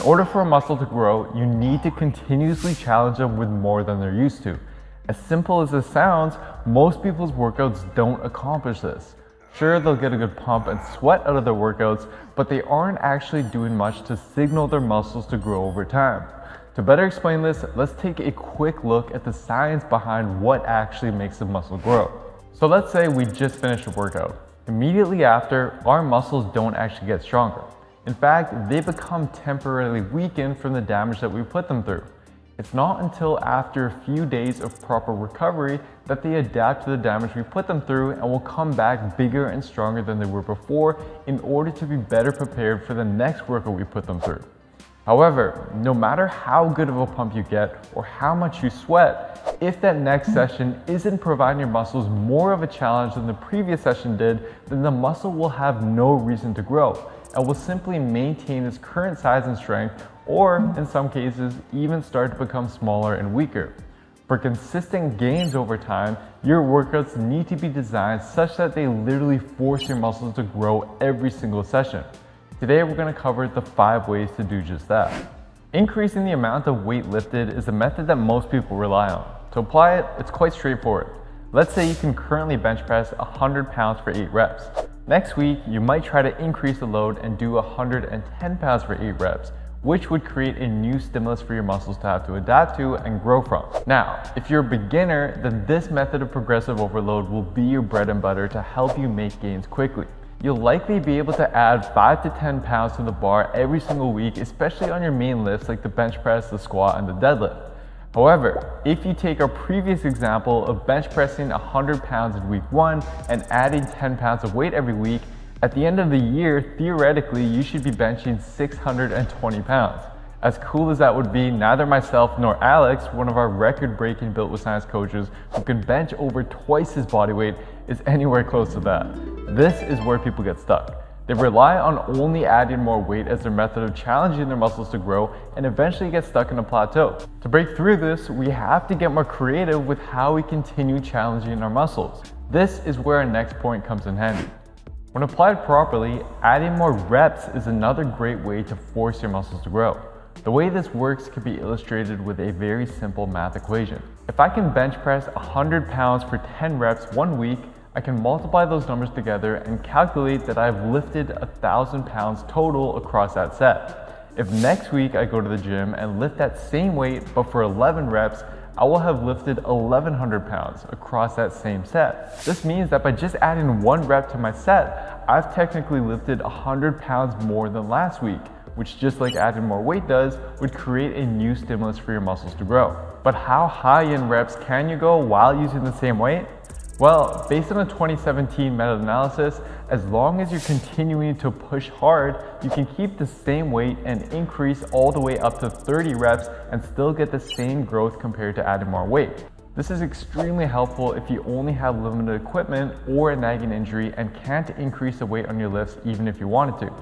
In order for a muscle to grow, you need to continuously challenge them with more than they're used to. As simple as this sounds, most people's workouts don't accomplish this. Sure, they'll get a good pump and sweat out of their workouts, but they aren't actually doing much to signal their muscles to grow over time. To better explain this, let's take a quick look at the science behind what actually makes a muscle grow. So let's say we just finished a workout. Immediately after, our muscles don't actually get stronger. In fact, they become temporarily weakened from the damage that we put them through. It's not until after a few days of proper recovery that they adapt to the damage we put them through and will come back bigger and stronger than they were before in order to be better prepared for the next workout we put them through. However, no matter how good of a pump you get or how much you sweat, if that next session isn't providing your muscles more of a challenge than the previous session did, then the muscle will have no reason to grow and will simply maintain its current size and strength or in some cases even start to become smaller and weaker. For consistent gains over time, your workouts need to be designed such that they literally force your muscles to grow every single session. Today we're going to cover the 5 ways to do just that. Increasing the amount of weight lifted is a method that most people rely on. To apply it, it's quite straightforward. Let's say you can currently bench press 100 pounds for 8 reps. Next week, you might try to increase the load and do 110 pounds for 8 reps, which would create a new stimulus for your muscles to have to adapt to and grow from. Now, if you're a beginner, then this method of progressive overload will be your bread and butter to help you make gains quickly. You'll likely be able to add 5 to 10 pounds to the bar every single week, especially on your main lifts like the bench press, the squat, and the deadlift. However, if you take our previous example of bench pressing 100 pounds in week one and adding 10 pounds of weight every week, at the end of the year, theoretically, you should be benching 620 pounds. As cool as that would be, neither myself nor Alex, one of our record breaking Built with Science coaches who can bench over twice his body weight, is anywhere close to that. This is where people get stuck. They rely on only adding more weight as their method of challenging their muscles to grow and eventually get stuck in a plateau. To break through this, we have to get more creative with how we continue challenging our muscles. This is where our next point comes in handy. When applied properly, adding more reps is another great way to force your muscles to grow. The way this works can be illustrated with a very simple math equation. If I can bench press 100 pounds for 10 reps one week, I can multiply those numbers together and calculate that I've lifted 1,000 pounds total across that set. If next week I go to the gym and lift that same weight but for 11 reps, I will have lifted 1100 pounds across that same set. This means that by just adding one rep to my set, I've technically lifted 100 pounds more than last week, which just like adding more weight does, would create a new stimulus for your muscles to grow. But how high in reps can you go while using the same weight? Well, based on a 2017 meta-analysis, as long as you're continuing to push hard, you can keep the same weight and increase all the way up to 30 reps and still get the same growth compared to adding more weight. This is extremely helpful if you only have limited equipment or a nagging injury and can't increase the weight on your lifts even if you wanted to.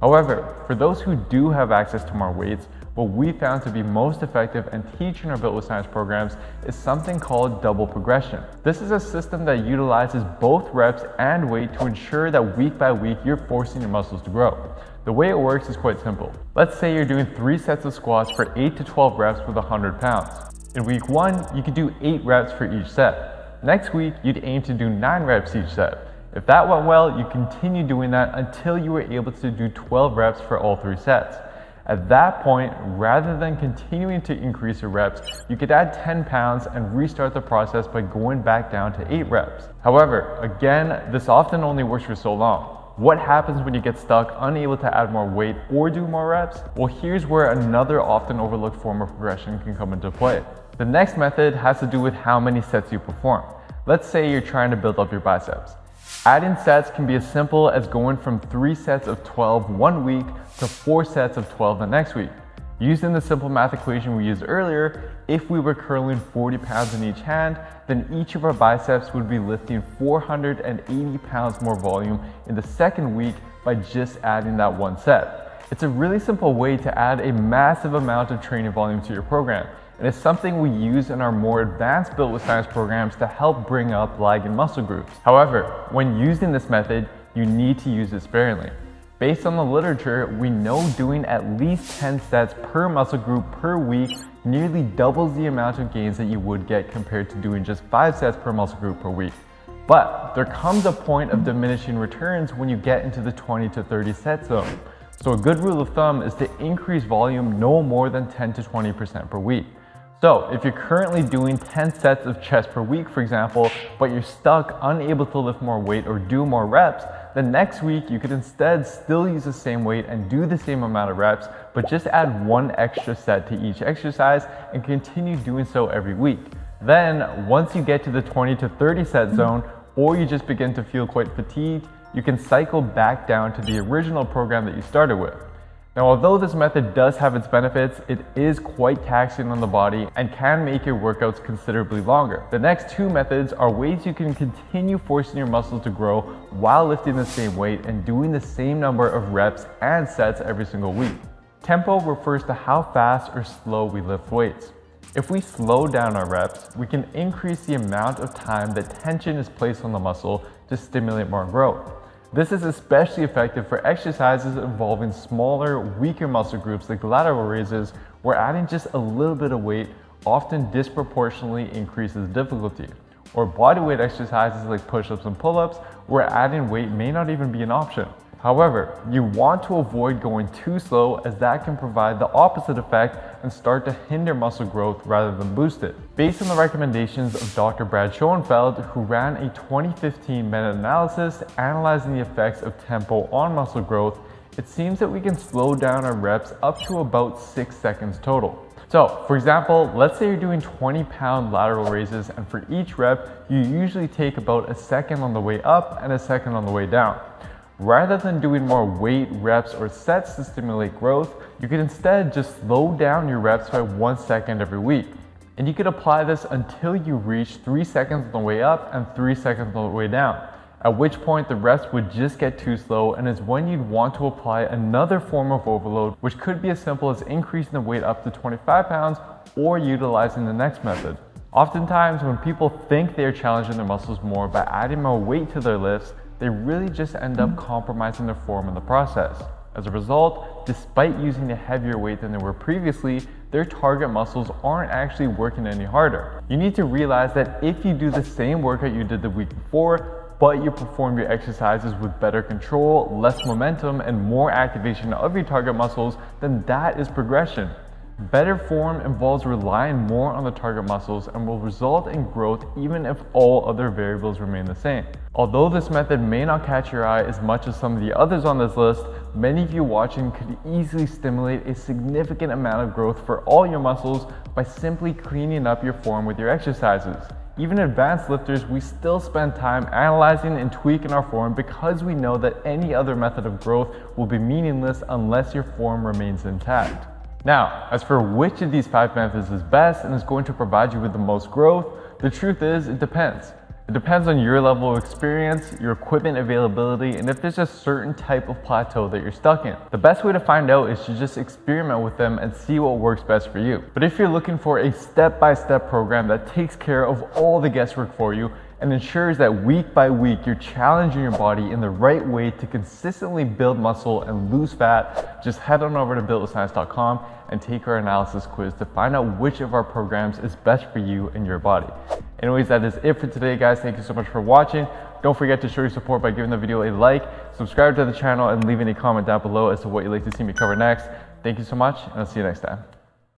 However, for those who do have access to more weights, what we found to be most effective and teach in our Built with Science programs is something called double progression. This is a system that utilizes both reps and weight to ensure that week by week you're forcing your muscles to grow. The way it works is quite simple. Let's say you're doing three sets of squats for 8 to 12 reps with 100 pounds. In week one, you could do 8 reps for each set. Next week, you'd aim to do 9 reps each set. If that went well, you continue doing that until you were able to do 12 reps for all three sets. At that point, rather than continuing to increase your reps, you could add 10 pounds and restart the process by going back down to 8 reps. However, again, this often only works for so long. What happens when you get stuck, unable to add more weight or do more reps? Well, here's where another often overlooked form of progression can come into play. The next method has to do with how many sets you perform. Let's say you're trying to build up your biceps. Adding sets can be as simple as going from 3 sets of 12 one week to 4 sets of 12 the next week. Using the simple math equation we used earlier, if we were curling 40 pounds in each hand, then each of our biceps would be lifting 480 pounds more volume in the second week by just adding that one set. It's a really simple way to add a massive amount of training volume to your program and it's something we use in our more advanced Built with Science programs to help bring up lagging muscle groups. However, when using this method, you need to use it sparingly. Based on the literature, we know doing at least 10 sets per muscle group per week nearly doubles the amount of gains that you would get compared to doing just 5 sets per muscle group per week. But there comes a point of diminishing returns when you get into the 20 to 30 set zone. So a good rule of thumb is to increase volume no more than 10 to 20% per week. So if you're currently doing 10 sets of chest per week, for example, but you're stuck unable to lift more weight or do more reps, then next week you could instead still use the same weight and do the same amount of reps, but just add one extra set to each exercise and continue doing so every week. Then once you get to the 20 to 30 set zone, or you just begin to feel quite fatigued, you can cycle back down to the original program that you started with. Now, although this method does have its benefits, it is quite taxing on the body and can make your workouts considerably longer. The next two methods are ways you can continue forcing your muscles to grow while lifting the same weight and doing the same number of reps and sets every single week. Tempo refers to how fast or slow we lift weights. If we slow down our reps, we can increase the amount of time that tension is placed on the muscle to stimulate more growth. This is especially effective for exercises involving smaller, weaker muscle groups like lateral raises, where adding just a little bit of weight often disproportionately increases difficulty. Or bodyweight exercises like push-ups and pull-ups, where adding weight may not even be an option. However, you want to avoid going too slow as that can provide the opposite effect and start to hinder muscle growth rather than boost it. Based on the recommendations of Dr. Brad Schoenfeld, who ran a 2015 meta-analysis analyzing the effects of tempo on muscle growth, it seems that we can slow down our reps up to about 6 seconds total. So, for example, let's say you're doing 20 pound lateral raises and for each rep, you usually take about a second on the way up and a second on the way down. Rather than doing more weight, reps, or sets to stimulate growth, you could instead just slow down your reps by one second every week. And you could apply this until you reach three seconds on the way up and three seconds on the way down. At which point the reps would just get too slow and is when you'd want to apply another form of overload, which could be as simple as increasing the weight up to 25 pounds or utilizing the next method. Oftentimes, when people think they are challenging their muscles more by adding more weight to their lifts, they really just end up compromising their form in the process. As a result, despite using a heavier weight than they were previously, their target muscles aren't actually working any harder. You need to realize that if you do the same workout you did the week before, but you perform your exercises with better control, less momentum, and more activation of your target muscles, then that is progression. Better form involves relying more on the target muscles and will result in growth even if all other variables remain the same. Although this method may not catch your eye as much as some of the others on this list, many of you watching could easily stimulate a significant amount of growth for all your muscles by simply cleaning up your form with your exercises. Even advanced lifters, we still spend time analyzing and tweaking our form because we know that any other method of growth will be meaningless unless your form remains intact. Now, as for which of these five methods is best and is going to provide you with the most growth, the truth is it depends. It depends on your level of experience, your equipment availability, and if there's a certain type of plateau that you're stuck in. The best way to find out is to just experiment with them and see what works best for you. But if you're looking for a step-by-step -step program that takes care of all the guesswork for you, and ensures that week by week you're challenging your body in the right way to consistently build muscle and lose fat, just head on over to builtwithscience.com and take our analysis quiz to find out which of our programs is best for you and your body. Anyways, that is it for today, guys. Thank you so much for watching. Don't forget to show your support by giving the video a like, subscribe to the channel, and leaving a comment down below as to what you'd like to see me cover next. Thank you so much, and I'll see you next time.